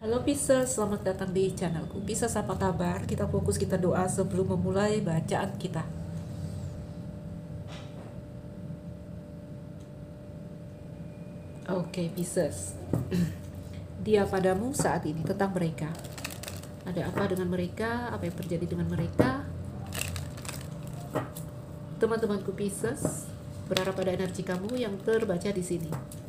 Halo Pisces, selamat datang di channelku Pisces apa kabar? Kita fokus kita doa sebelum memulai bacaan kita Oke Pisces Dia padamu saat ini tentang mereka Ada apa dengan mereka? Apa yang terjadi dengan mereka? Teman-temanku Pisces Berharap pada energi kamu yang terbaca di sini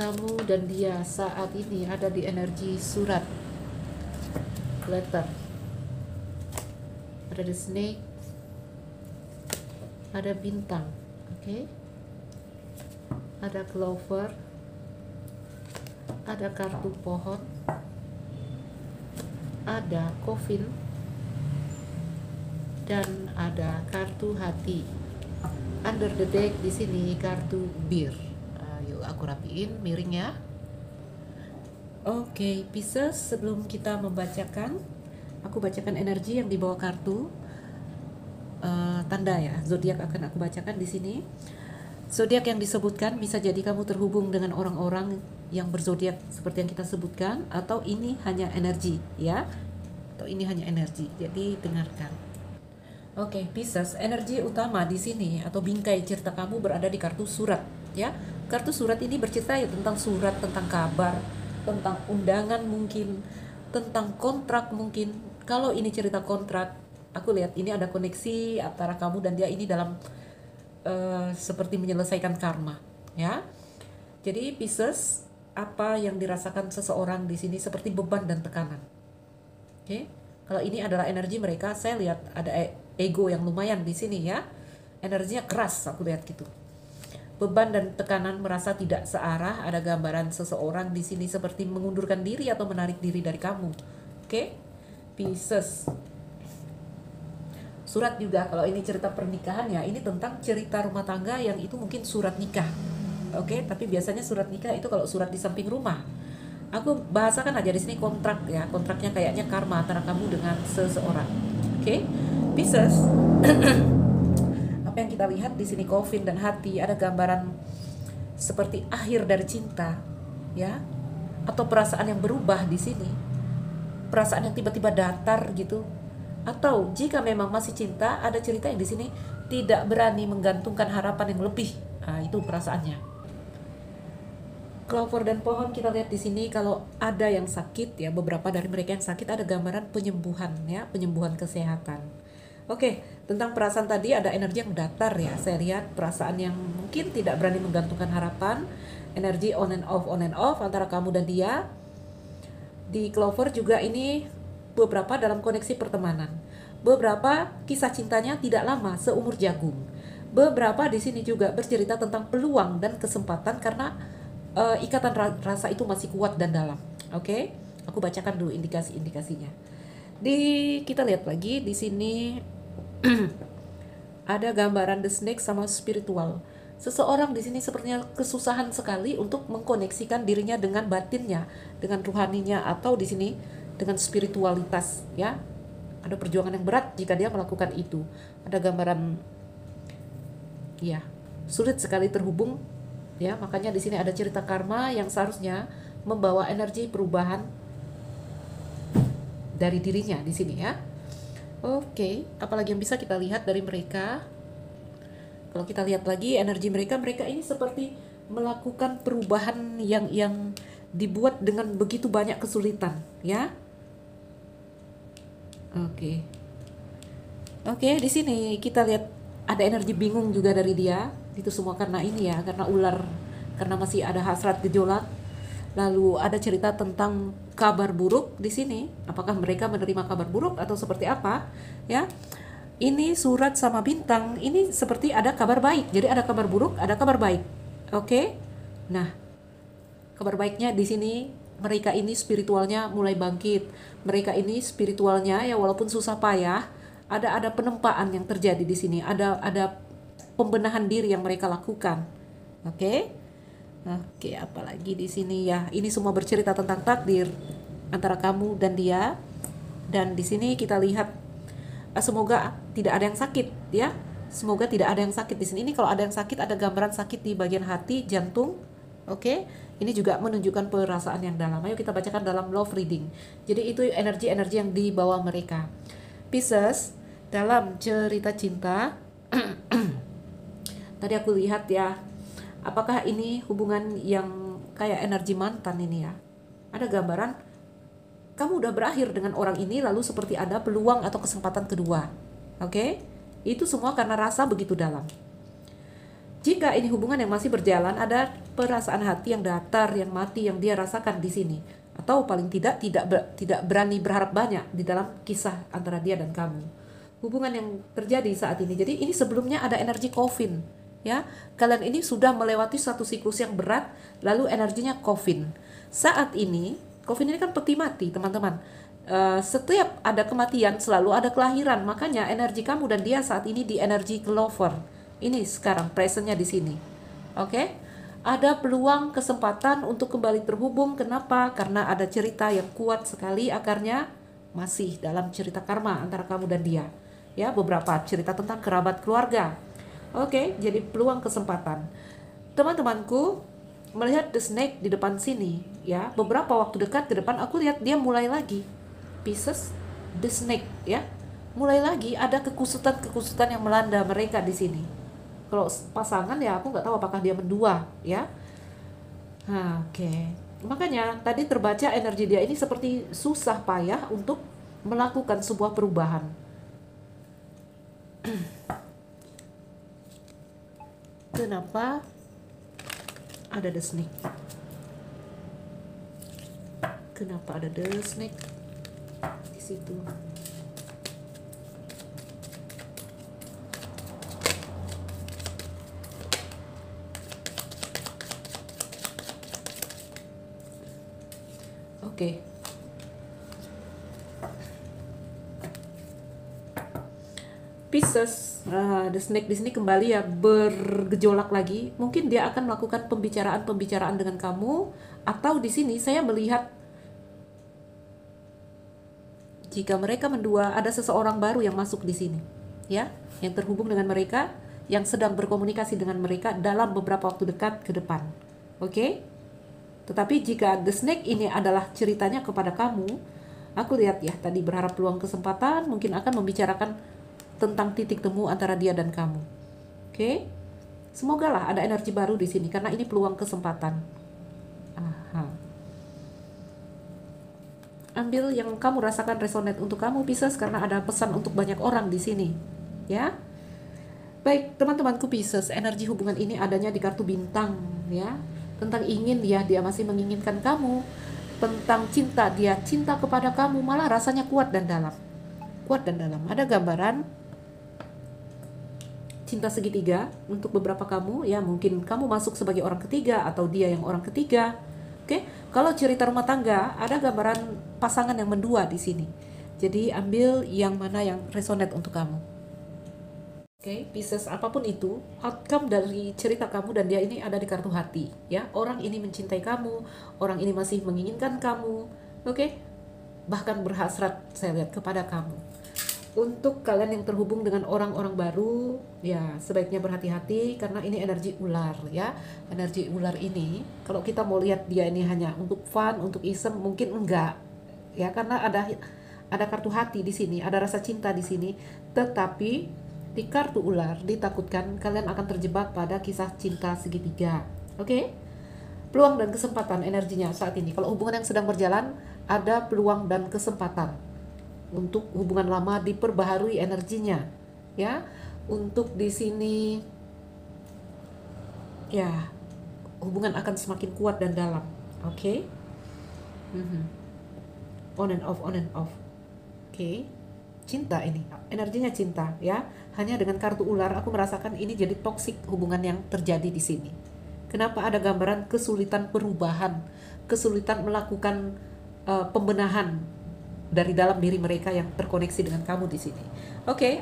kamu dan dia saat ini ada di energi surat. Letter ada di snake ada bintang oke? Okay? ada clover. Ada kartu pohon. Ada coffin. Dan ada kartu hati. Under the deck di sini kartu bir aku rapiin miringnya. Oke okay, Pisces sebelum kita membacakan aku bacakan energi yang dibawa kartu. Uh, tanda ya zodiak akan aku bacakan di sini. Zodiak yang disebutkan bisa jadi kamu terhubung dengan orang-orang yang berzodiak seperti yang kita sebutkan atau ini hanya energi ya? Atau ini hanya energi jadi dengarkan. Oke, okay, Pisces, energi utama di sini atau bingkai cerita kamu berada di kartu surat, ya kartu surat ini bercerita ya tentang surat tentang kabar tentang undangan mungkin tentang kontrak mungkin. Kalau ini cerita kontrak aku lihat ini ada koneksi antara kamu dan dia ini dalam uh, seperti menyelesaikan karma ya. Jadi Pisces apa yang dirasakan seseorang di sini seperti beban dan tekanan. Oke okay? kalau ini adalah energi mereka saya lihat ada e-, ego yang lumayan di sini ya. Energinya keras aku lihat gitu beban dan tekanan merasa tidak searah. Ada gambaran seseorang di sini seperti mengundurkan diri atau menarik diri dari kamu. Oke, okay? Pisces. Surat juga kalau ini cerita pernikahan ya, ini tentang cerita rumah tangga yang itu mungkin surat nikah. Oke, okay? tapi biasanya surat nikah itu kalau surat di samping rumah. Aku bahasakan aja di sini kontrak ya, kontraknya kayaknya karma antara kamu dengan seseorang. Oke, okay? Pisces. kita lihat di sini Coffin dan hati ada gambaran seperti akhir dari cinta ya atau perasaan yang berubah di sini. Perasaan yang tiba-tiba datar gitu. Atau jika memang masih cinta ada cerita yang di sini tidak berani menggantungkan harapan yang lebih. Nah, itu perasaannya. Clover dan pohon kita lihat di sini kalau ada yang sakit ya beberapa dari mereka yang sakit ada gambaran penyembuhan ya penyembuhan kesehatan Oke, tentang perasaan tadi ada energi yang datar ya. Saya lihat perasaan yang mungkin tidak berani menggantungkan harapan, energi on and off, on and off antara kamu dan dia. Di Clover juga ini beberapa dalam koneksi pertemanan. Beberapa kisah cintanya tidak lama, seumur jagung. Beberapa di sini juga bercerita tentang peluang dan kesempatan karena uh, ikatan rasa itu masih kuat dan dalam. Oke, okay? aku bacakan dulu indikasi-indikasinya. Di kita lihat lagi di sini ada gambaran the snake sama spiritual. Seseorang di sini sepertinya kesusahan sekali untuk mengkoneksikan dirinya dengan batinnya, dengan ruhaninya atau di sini dengan spiritualitas, ya. Ada perjuangan yang berat jika dia melakukan itu. Ada gambaran ya, sulit sekali terhubung ya, makanya di sini ada cerita karma yang seharusnya membawa energi perubahan dari dirinya di sini ya. Oke, okay. apalagi yang bisa kita lihat dari mereka? Kalau kita lihat lagi energi mereka, mereka ini seperti melakukan perubahan yang yang dibuat dengan begitu banyak kesulitan, ya. Oke. Okay. Oke, okay, di sini kita lihat ada energi bingung juga dari dia. Itu semua karena ini ya, karena ular, karena masih ada hasrat gejolak Lalu ada cerita tentang kabar buruk di sini. Apakah mereka menerima kabar buruk atau seperti apa? Ya. Ini surat sama bintang. Ini seperti ada kabar baik. Jadi ada kabar buruk, ada kabar baik. Oke? Nah, kabar baiknya di sini mereka ini spiritualnya mulai bangkit. Mereka ini spiritualnya ya walaupun susah payah, ada ada penempaan yang terjadi di sini. Ada ada pembenahan diri yang mereka lakukan. Oke? Oke, apalagi di sini ya. Ini semua bercerita tentang takdir antara kamu dan dia. Dan di sini kita lihat eh, semoga tidak ada yang sakit ya. Semoga tidak ada yang sakit di sini. Ini kalau ada yang sakit ada gambaran sakit di bagian hati, jantung. Oke. Ini juga menunjukkan perasaan yang dalam. Ayo kita bacakan dalam love reading. Jadi itu energi-energi yang dibawa mereka. Pisces dalam cerita cinta tadi aku lihat ya apakah ini hubungan yang kayak energi mantan ini ya? Ada gambaran kamu udah berakhir dengan orang ini lalu seperti ada peluang atau kesempatan kedua. Oke? Okay? itu semua karena rasa begitu dalam. Jika ini hubungan yang masih berjalan ada perasaan hati yang datar yang mati yang dia rasakan di sini. Atau paling tidak tidak ber, tidak berani berharap banyak di dalam kisah antara dia dan kamu. Hubungan yang terjadi saat ini. Jadi ini sebelumnya ada energi coffin ya kalian ini sudah melewati satu siklus yang berat lalu energinya coffin saat ini COVID ini kan peti mati teman-teman. Uh, setiap ada kematian selalu ada kelahiran. Makanya energi kamu dan dia saat ini di energi clover ini sekarang presentnya di sini. Oke? Okay? ada peluang kesempatan untuk kembali terhubung kenapa? Karena ada cerita yang kuat sekali akarnya masih dalam cerita karma antara kamu dan dia. Ya beberapa cerita tentang kerabat keluarga oke okay? jadi peluang kesempatan. Teman-temanku melihat the snake di depan sini ya. Beberapa waktu dekat ke depan aku lihat dia mulai lagi. Pieces the snake ya. Mulai lagi ada kekusutan kekusutan yang melanda mereka di sini. Kalau pasangan ya aku nggak tahu apakah dia mendua ya. Oke. Okay. makanya tadi terbaca energi dia ini seperti susah payah untuk melakukan sebuah perubahan kenapa ada the snake? Kenapa ada the snake di situ? Oke. Okay. Pisces uh, the snake di sini kembali ya bergejolak lagi. Mungkin dia akan melakukan pembicaraan-pembicaraan dengan kamu atau di sini saya melihat jika mereka mendua ada seseorang baru yang masuk di sini, ya, yang terhubung dengan mereka, yang sedang berkomunikasi dengan mereka dalam beberapa waktu dekat ke depan. Oke? Okay? Tetapi jika the snake ini adalah ceritanya kepada kamu, aku lihat ya tadi berharap peluang kesempatan mungkin akan membicarakan tentang titik temu antara dia dan kamu. Oke? Okay? Semoga lah ada energi baru di sini karena ini peluang kesempatan. Aha. Ambil yang kamu rasakan resonate untuk kamu Pisces karena ada pesan untuk banyak orang di sini. Ya. Baik, teman-temanku Pisces, energi hubungan ini adanya di kartu bintang ya. Tentang ingin ya, dia masih menginginkan kamu. Tentang cinta, dia cinta kepada kamu malah rasanya kuat dan dalam. Kuat dan dalam. Ada gambaran cinta segitiga untuk beberapa kamu ya mungkin kamu masuk sebagai orang ketiga atau dia yang orang ketiga. Oke? Kalau cerita rumah tangga ada gambaran pasangan yang mendua di sini. Jadi ambil yang mana yang resonate untuk kamu. Oke? Pieces apa pun itu outcome dari cerita kamu dan dia ini ada di kartu hati ya. Orang ini mencintai kamu orang ini masih menginginkan kamu oke? Bahkan berhasrat saya lihat kepada kamu untuk kalian yang terhubung dengan orang-orang baru ya sebaiknya berhati-hati karena ini energi ular ya. Energi ular ini kalau kita mau lihat dia ini hanya untuk fun untuk iseng mungkin enggak ya. Karena ada ada kartu hati di sini ada rasa cinta di sini. Tetapi di kartu ular ditakutkan kalian akan terjebak pada kisah cinta segitiga oke? Okay? peluang dan kesempatan energinya saat ini. Kalau hubungan yang sedang berjalan ada peluang dan kesempatan untuk hubungan lama diperbaharui energinya ya untuk di sini ya hubungan akan semakin kuat dan dalam oke okay? mm-hmm. on and off on and off oke okay? cinta ini energinya cinta ya hanya dengan kartu ular aku merasakan ini jadi toksik hubungan yang terjadi di sini kenapa ada gambaran kesulitan perubahan kesulitan melakukan uh, pembenahan dari dalam diri mereka yang terkoneksi dengan kamu di sini. Oke, okay?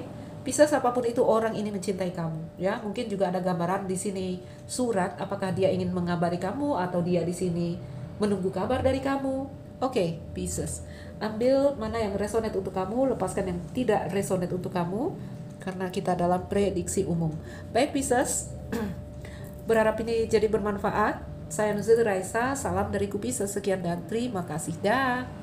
bisa siapa pun itu orang ini mencintai kamu, ya. Mungkin juga ada gambaran di sini surat apakah dia ingin mengabari kamu atau dia di sini menunggu kabar dari kamu. Oke, okay, Pisces. Ambil mana yang resonate untuk kamu, lepaskan yang tidak resonate untuk kamu. karena kita dalam prediksi umum. Baik Pisces, berharap ini jadi bermanfaat. Saya Nuzul Raisa, salam dari Pisces, sekian dan terima kasih dah.